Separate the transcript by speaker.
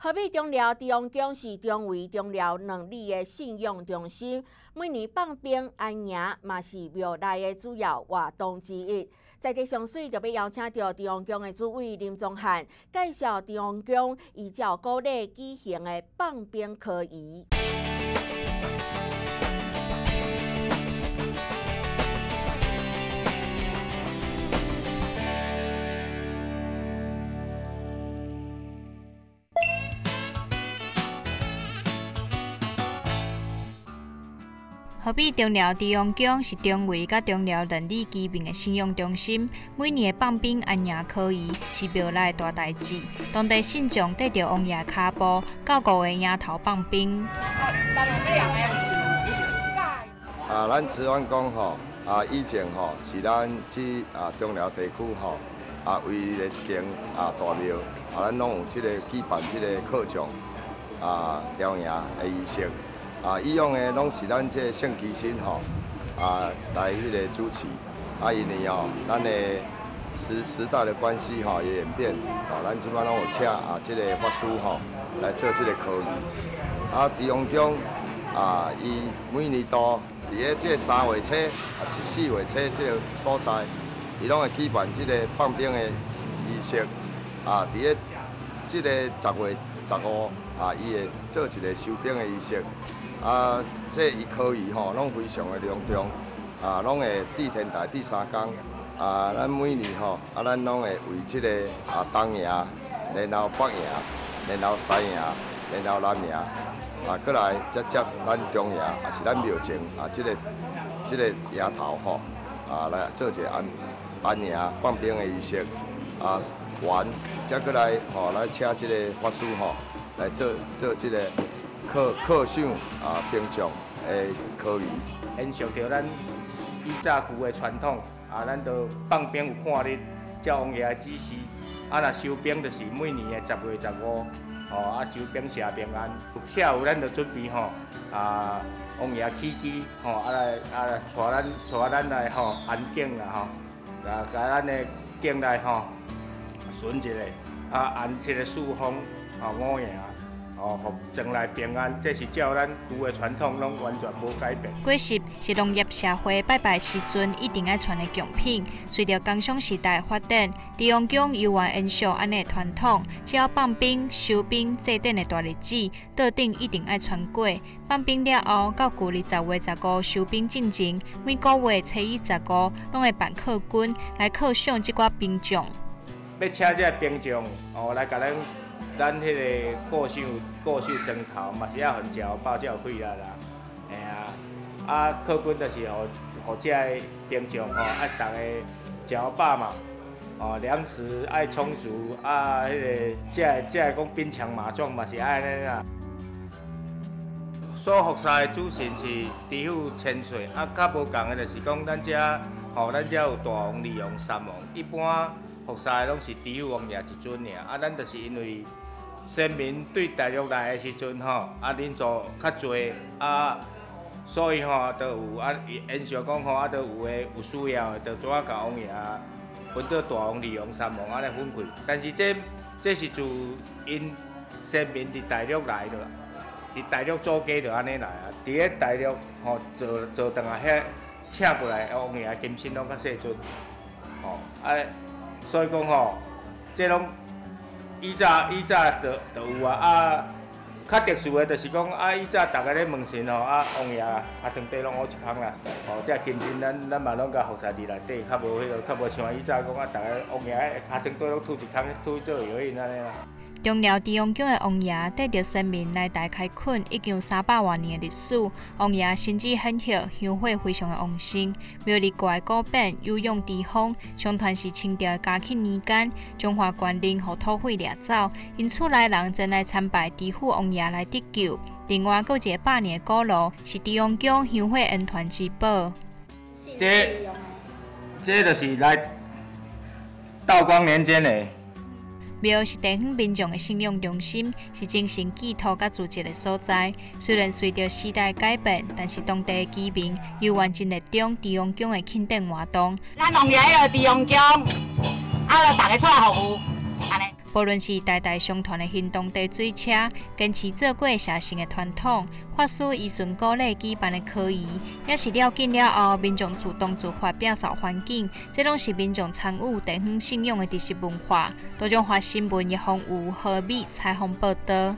Speaker 1: 河北中寮地方宫是中为中了两地的信用中心，每年放冰安营嘛是庙内的主要活动之一。在地上水就要邀请到地方宫的主位林宗汉介绍地方宫依照古礼举行的放冰科仪。
Speaker 2: 河北中寮地方宫是中卫甲中寮邻里居民的信用中心，每年的放兵安营可疑是庙内大代志。当地信众带着王爷卡布，到五个营头放兵。
Speaker 3: 啊，咱慈安宫吼，啊以前吼是咱即啊中寮地区吼啊唯一的一间啊大庙，啊咱拢有即个举办即个课场啊调营的仪式。啊，以往的拢是咱这圣基神吼，啊来迄个主持。啊，因为哦，咱的时时代的关系吼，也演变，啊，咱即摆拢有请啊，即个法师吼来做即个科仪。啊，地方中啊，伊每年都伫个即个三月初，啊是四月初即个所在，伊拢会举办即个放鞭的仪式。啊，伫个即个十月十五啊，伊会做一个收兵的仪式。啊，这伊可以吼，拢非常的隆重，啊，拢会地天台第三工，啊，咱每年吼，啊，咱拢会为这个啊东营，然后北营，然后西营，然后南营，啊，过来接接咱中营，也是咱庙前啊，这个这个营头吼，啊，来做一个安安营放鞭的仪式，啊，完，再过来吼，来请这个法师吼，来做做这个。课课上啊，平常的可以
Speaker 4: 延续着咱以早旧的传统啊，咱都放兵有看日，照王爷指示。啊，若收兵就是每年的十月十五，哦，啊收兵谢平安。下午咱就准备吼啊，王爷起机吼，啊来啊来带咱带咱来吼安境啦吼，啊，甲咱的境内吼顺一下，啊安一个四方啊五爷。哦，将来平安，这是照咱旧的传统，拢完全无改变。
Speaker 2: 果实是农业社会拜拜时阵一定要传的贡品。随着工商时代发展，地方宫犹原延续安尼传统，只要放兵、收兵这等的大日子，桌顶一定爱传过。放兵了后，到旧历十月十五收兵进前，每个月初一十五，拢会办客军来犒赏这寡兵将。
Speaker 4: 要请这兵将哦来甲咱。咱迄个过寿过寿砖头嘛是要分食包才有气力啦，吓啊！啊，客军就是互互遮个兵将吼，爱逐个食饱嘛，哦，粮食爱充足，啊，迄个遮遮个讲兵强马壮嘛是爱安尼啦。所服侍的主神是地府千岁，啊，较无共的就是讲咱遮吼，咱遮有大王、二王、三王，一般服侍的拢是地府王爷一尊尔，啊，咱就是因为。先民对大陆来的时阵吼，啊人数较侪，啊，所以吼，都有啊，因想讲吼，啊，都有诶有需要的，就怎啊甲王爷分做大王、二王、三王安尼分开。但是这这是自因先民伫大陆来的，伫大陆做家就安尼来啊。伫咧大陆吼做做当下遐请过来王爷金身拢较细尊，吼，啊，所以讲吼，即拢。以前以前就就有啊，啊，较特殊的，就是讲啊，以前大家咧问神吼，啊，王爷啊，床底拢好一空啦，哦，即金钱咱咱嘛拢甲服侍伫内底，较无迄个，较无像以前讲啊，大家王爷下床底拢吐一空，吐做药引安尼啦。
Speaker 2: 中寮地王宫的王爷带着神明来大开垦，已经有三百多年的历史。王爷身姿很秀，香火非常的旺盛。庙里挂古匾“有用地方”，相传是清朝嘉庆年间中华官吏和土匪掠走，因此来人前来参拜地府王爷来得救。另外，有一个百年古楼是地王宫香火恩团之宝。
Speaker 4: 这，这就是来道光年间的。
Speaker 2: 庙是地方民众的信仰中心，是精神寄托甲组织的所在。虽然随着时代改变，但是当地的居民又完成热衷地方宫的庆典活动。
Speaker 5: 咱农业要地方宫，啊，来大家出来服务，
Speaker 2: 无论是代代相传的行动地水车，坚持做过社性的传统，法师依循鼓励举办的科仪，也是了解了后，民众主动自发打扫环境，这拢是民众参与地方信仰的知识文化。多种华新闻一方有何美采访报道。